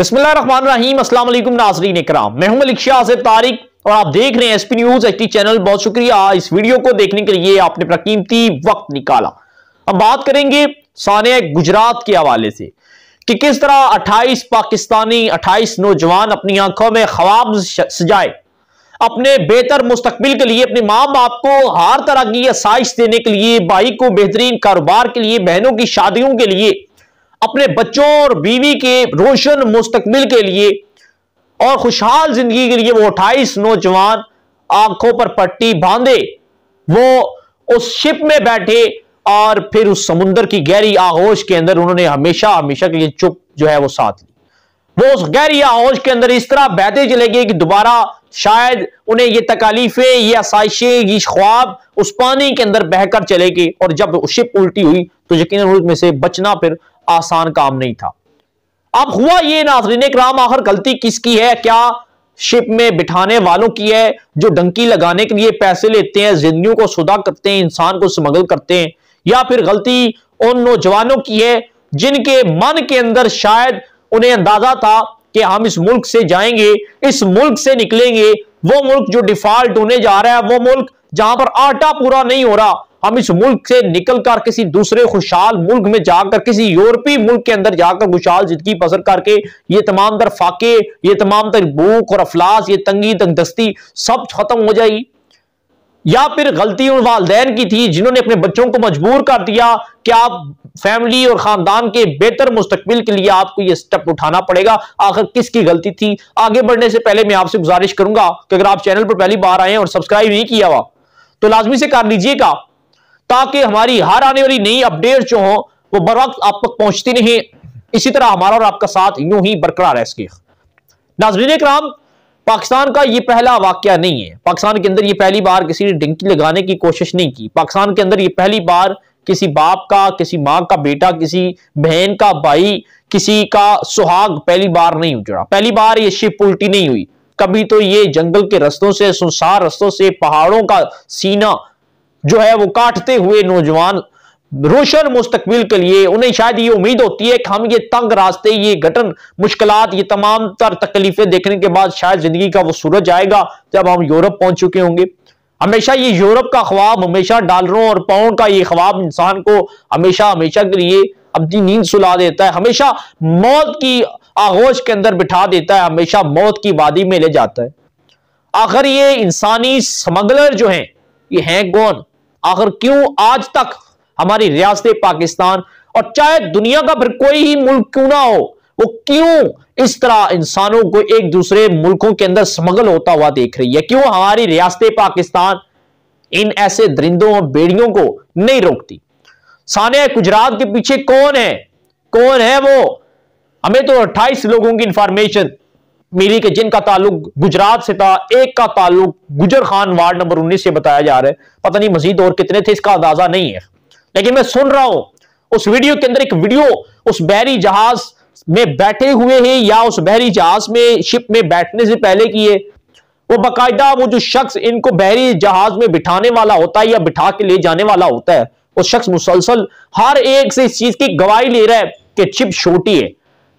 बिस्मिल्लाहिर्रहमानिर्रहीम अस्सलाम नाजरीन इकराम। मैं हूँ मलिक शाह तारिक और आप देख रहे हैं एसपी न्यूज़ एच चैनल। बहुत शुक्रिया इस वीडियो को देखने के लिए आपने अपना कीमती वक्त निकाला। हम बात करेंगे सानिया गुजरात के हवाले से कि किस तरह 28 पाकिस्तानी 28 नौजवान अपनी आँखों में ख्वाब सजाए। अपने बेहतर मुस्तकबिल के लिए, अपने माँ बाप को हर तरह की आसाइश देने के लिए, भाई को बेहतरीन कारोबार के लिए, बहनों की शादियों के लिए अपने बच्चों और बीवी के रोशन मुस्तकबिल के लिए और खुशहाल ज़िंदगी के लिए वो अट्ठाईस नौजवान आँखों पर पट्टी बांधे। वो उस शिप में बैठे और फिर उस समुंदर की गहरी आगोश के अंदर उन्होंने हमेशा हमेशा के लिए चुप जो है वो साथ ली। वो उस गहरी आगोश के अंदर इस तरह बहते चले गए कि दोबारा शायद उन्हें ये तकालीफें, ये आसाइशें, ये ख्वाब उस पानी के अंदर बहकर चले गए और जब शिप उल्टी हुई तो यकीन उसमें से बचना फिर आसान काम नहीं था। अब हुआ ये नाजरीन कराम आखिर गलती किसकी है? क्या शिप में बिठाने वालों की है, जो डंकी लगाने के लिए पैसे लेते हैं ज़िंदगी को सुधा करते हैं, इंसान को स्मगल करते हैं, या फिर गलती उन नौजवानों की है, जिनके मन के अंदर शायद उन्हें अंदाज़ा था कि हम इस मुल्क से जाएँगे, इस मुल्क से निकलेंगे, वो मुल्क जो डिफ़ॉल्ट होने जा रहा है, वो मुल्क जहाँ पर आटा पूरा नहीं हो रहा हम इस मुल्क से निकलकर किसी दूसरे खुशहाल मुल्क में जाकर, किसी यूरोपीय मुल्क के अंदर जाकर खुशहाल ज़िंदगी बसर करके, ये तमाम तर फाके, ये तमाम तर भूख और अफलास, ये तंगी तंगदस्ती सब खत्म हो जाएगी या फिर गलती उन वालदेन की थी जिन्होंने अपने बच्चों को मजबूर कर दिया कि आप फैमिली और खानदान के बेहतर मुस्तकबिल के लिए आपको ये स्टेप उठाना पड़ेगा। आखिर किसकी गलती थी? आगे बढ़ने से पहले मैं आपसे गुजारिश करूँगा कि अगर आप चैनल पर पहली बार आए और सब्सक्राइब नहीं किया हुआ तो लाजमी से कर लीजिएगा। ताकि हमारी हर आने वाली नई अपडेट जो हो, वो बर वक्त आप तक पहुँचती नहीं। इसी तरह हमारा और आपका साथ यूँ ही बरकरार है इसके। नाजरीन कराम पाकिस्तान का ये पहला वाक्य नहीं है। पाकिस्तान के अंदर ये पहली बार किसी ने डिंकी लगाने की कोशिश नहीं की। पाकिस्तान के अंदर ये पहली बार किसी बाप का, किसी माँ का बेटा, किसी बहन का भाई, किसी का सुहाग पहली बार नहीं उजड़ा। पहली बार ये शिप उल्टी नहीं हुई। कभी तो ये जंगल के रस्तों से सुनसार रस्तों से, पहाड़ों का सीना जो है वो काटते हुए नौजवान रोशन मुस्तकबिल के लिए उन्हें शायद ये उम्मीद होती है कि हम ये तंग रास्ते, ये घटन मुश्किल ये तमाम तर तकलीफें देखने के बाद शायद ज़िंदगी का वो सूरज आएगा, जब हम यूरोप पहुँच चुके होंगे। हमेशा ये यूरोप का ख्वाब हमेशा डॉलरों और पाउंड का ये ख्वाब इंसान को हमेशा हमेशा के लिए अपनी नींद सुला देता है, हमेशा मौत की आगोश के अंदर बिठा देता है, हमेशा मौत की वादी में ले जाता है। आखिर ये इंसानी स्मगलर जो हैं, ये हैं कौन? आखिर क्यों आज तक हमारी रियासत पाकिस्तान और चाहे दुनिया का फिर कोई ही मुल्क क्यों ना हो, वो क्यों इस तरह इंसानों को एक दूसरे मुल्कों के अंदर स्मगल होता हुआ देख रही है? क्यों हमारी रियासत पाकिस्तान इन ऐसे दरिंदों और बेड़ियों को नहीं रोकती? सानिया गुजरात के पीछे कौन है? कौन है वो? हमें तो 28 लोगों की इंफॉर्मेशन मिली के जिनका ताल्लुक गुजरात से था, एक का ताल्लुक गुजर खान वार्ड नंबर 19 से बताया जा रहा है। पता नहीं मजीद और कितने थे, इसका अंदाज़ा नहीं है। लेकिन मैं सुन रहा हूँ, उस वीडियो के अंदर एक वीडियो उस बहरी जहाज़ में बैठे हुए हैं या उस बहरी जहाज़ में, शिप में बैठने से पहले की है। वो बाकायदा वो जो शख्स इनको बहरी जहाज़ में बिठाने वाला होता है या बिठा के ले जाने वाला होता है, वो शख्स मुसलसल हर एक से इस चीज़ की गवाही ले रहा है कि शिप छोटी है।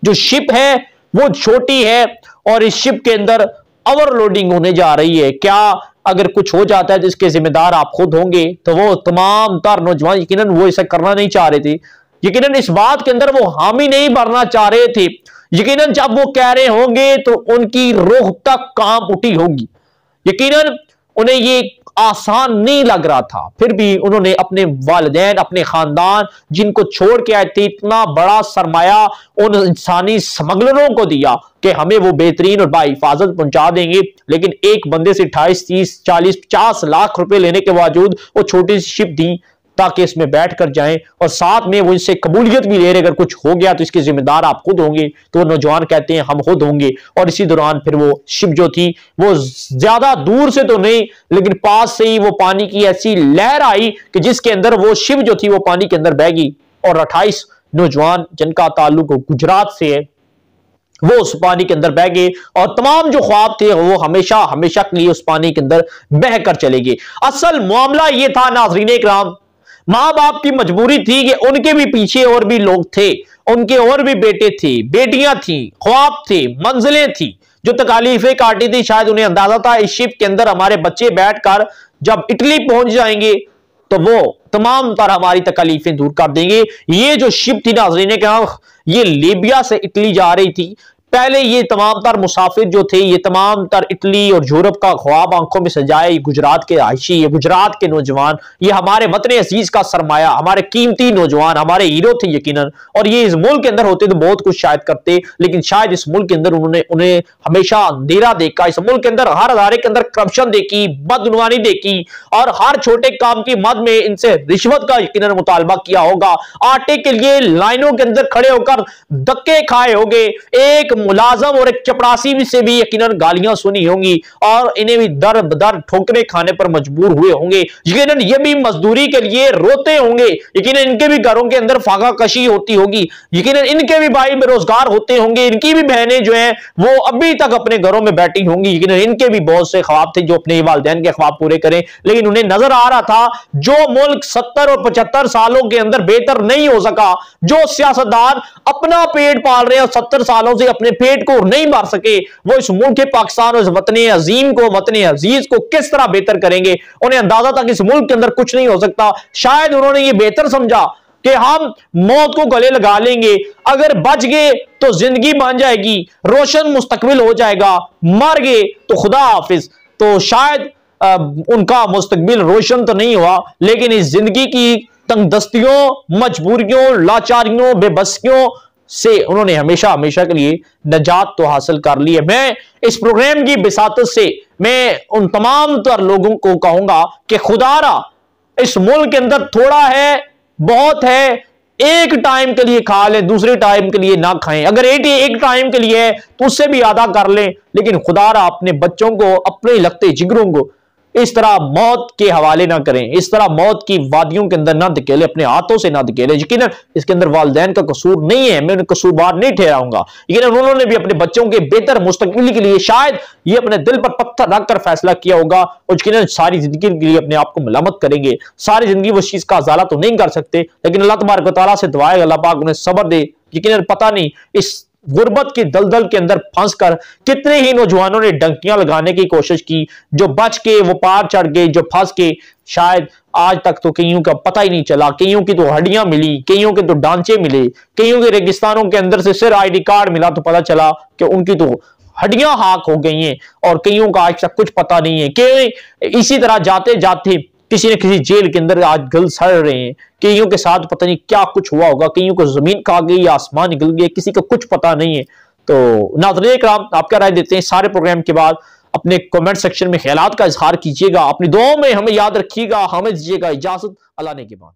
जो शिप है, वो छोटी है और इस शिप के अंदर ओवरलोडिंग होने जा रही है। क्या अगर कुछ हो जाता है तो इसके जिम्मेदार आप खुद होंगे? तो वो तमाम तर नौजवान यकीन वो ऐसा करना नहीं चाह रहे थे। यकीन इस बात के अंदर वो हामी नहीं भरना चाह रहे थे। यकीन जब वो कह रहे होंगे तो उनकी रोह तक काम उठी होगी। यकीन उन्हें ये आसान नहीं लग रहा था। फिर भी उन्होंने अपने वाले अपने खानदान जिनको छोड़ के आए थे, इतना बड़ा सरमाया उन इंसानी स्मगलरों को दिया कि हमें वो बेहतरीन और बाहिफाजत पहुँचा देंगे। लेकिन एक बंदे से अट्ठाईस, तीस, चालीस, पचास लाख रुपए लेने के बावजूद वो छोटी सी शिप दी। ताकि इसमें बैठ कर जाएँ और साथ में वो इनसे कबूलियत भी ले रहे अगर कुछ हो गया तो इसके जिम्मेदार आप खुद होंगे। तो वो नौजवान कहते हैं, हम खुद होंगे। और इसी दौरान फिर वो शिप जो थी, वो ज़्यादा दूर से तो नहीं, लेकिन पास से ही वो पानी की ऐसी लहर आई कि जिसके अंदर वो शिव जो थी, वो पानी के अंदर बह गई। और अट्ठाईस नौजवान, जिनका ताल्लुक गुजरात से है, वो उस पानी के अंदर बह गए। और तमाम जो ख्वाब थे, वो हमेशा हमेशा के लिए उस पानी के अंदर बह कर चले गए। असल मामला ये था, नाजरीन कराम माँ बाप की मजबूरी थी कि उनके भी पीछे और भी लोग थे। उनके और भी बेटे थे, बेटियाँ थी, ख्वाब थे, मंजिलें थी, जो तकालीफें काटी थी, शायद उन्हें अंदाज़ा था इस शिप के अंदर हमारे बच्चे बैठकर जब इटली पहुँच जाएँगे तो वो तमाम तर हमारी तकलीफें दूर कर देंगे। ये जो शिप थी नाजरीन के ये लीबिया से इटली जा रही थी। पहले ये तमाम तर मुसाफिर जो थे, ये तमाम तर इटली और यूरोप का ख्वाब आँखों में सजाए गुजरात के आयशी, ये गुजरात के नौजवान, ये हमारे वतन अज़ीज़ का सरमाया, हमारे कीमती नौजवान, हमारे हीरो थे यकीनन, और ये इस मुल्क के अंदर होते तो बहुत कुछ शायद करते, लेकिन शायद इस मुल्क के अंदर उन्होंने, उन्हें हमेशा अंधेरा देखा, इस मुल्क के अंदर हर अदारे के अंदर करप्शन देखी बदनवानी देखी, और हर छोटे काम की मद में इनसे रिश्वत का यकीन मुतालबा किया होगा। आटे के लिए लाइनों के अंदर खड़े होकर धक्के खाए होंगे, एक मुलाजम और एक चपरासी से भी यकीन गालियाँ सुनी होंगी और इन्हें भी दर दर ठोकरे खाने पर मजबूर हुए होंगे। यकीन ये भी मजदूरी के लिए रोते होंगे। यकीन इनके भी घरों के अंदर फाका कशी होती होगी। यकीन इनके भी भाई बेरोजगार होते होंगे। इनकी भी बहनें जो है, वो अभी तक अपने घरों में बैठी होंगी। यकीन इनके भी बहुत से ख्वाब थे जो अपने वालदेन के ख्वाब पूरे करें। लेकिन उन्हें नज़र आ रहा था, जो मुल्क सत्तर और पचहत्तर सालों के अंदर बेहतर नहीं हो सका, जो सियासतदान अपना पेट पाल रहे हैं सत्तर सालों से अपने पेट को नहीं मार सके वो इस मुल्क पाकिस्तान और इस वतन अजीम को वतन अज़ीज़ को किस तरह बेहतर करेंगे? उन्हें अंदाज़ा था कि इस मुल्क के अंदर कुछ नहीं हो सकता। शायद उन्होंने ये बेहतर समझा कि हम मौत को गले लगा लेंगे। अगर बच गए तो ज़िंदगी बन जाएगी रोशन मुस्तकबिल हो जाएगा मर गए तो खुदा हाफिज। तो शायद आ, उनका मुस्तकबिल रोशन तो नहीं हुआ लेकिन इस ज़िंदगी की तंगदस्तियों मजबूरियों लाचारियों बेबसियों से उन्होंने हमेशा हमेशा के लिए नजात तो हासिल कर ली है। मैं इस प्रोग्राम की बिसात से, मैं उन तमाम तर लोगों को कहूँगा कि खुदारा इस मुल्क के अंदर थोड़ा है, बहुत है, एक टाइम के लिए खा लें दूसरे टाइम के लिए ना खाएँ। अगर एक एक टाइम के लिए है तो उससे भी आधा कर लें, लेकिन खुदारा अपने बच्चों को, अपने लगते जिगरों को इस तरह मौत के हवाले ना करें, इस तरह मौत की वादियों के अंदर ना धकेले, अपने हाथों से ना धकेले। यकीन इसके अंदर वालदेन का कसूर नहीं है, मैं उन्हें कसूरबार नहीं ठहराऊँगा। लेकिन उन्होंने भी अपने बच्चों के बेहतर मुस्तकबिल के लिए शायद ये अपने दिल पर पत्थर रखकर फैसला किया होगा और यकीन सारी ज़िंदगी के लिए अपने आप को मलामत करेंगे। सारी ज़िंदगी वो चीज़ का अजाला तो नहीं कर सकते, लेकिन अल्लाह तबारक से दुआ अल्लाह पाक उन्हें सबर दे। यकीन पता नहीं, इस गुर्बत की दलदल के अंदर फंस कर कितने ही नौजवानों ने डंकियाँ लगाने की कोशिश की, जो बच के, वो पार चढ़ गए, जो फंस के, शायद आज तक तो कईयों का पता ही नहीं चला। कईयों की तो हड्डियाँ मिली, कईयों के तो डांचे मिले, कईयों के रेगिस्तानों के अंदर से सिर्फ़ आईडी कार्ड मिला तो पता चला कि उनकी तो हड्डियाँ हाक हो गई हैं और कईयों का आज तक कुछ पता नहीं है। कि इसी तरह जाते जाते किसी न किसी जेल के अंदर आज गल सड़ रहे हैं। कईयों के साथ पता नहीं क्या कुछ हुआ होगा, कईयों को ज़मीन खा गई या आसमान निकल गया, किसी को कुछ पता नहीं है। तो नाजरे कराम आप क्या राय देते हैं सारे प्रोग्राम के बाद अपने कमेंट सेक्शन में ख्याल का इजहार कीजिएगा। अपनी दुआओं में हमें याद रखिएगा, हमें दीजिएगा इजाज़त। अलाने के बाद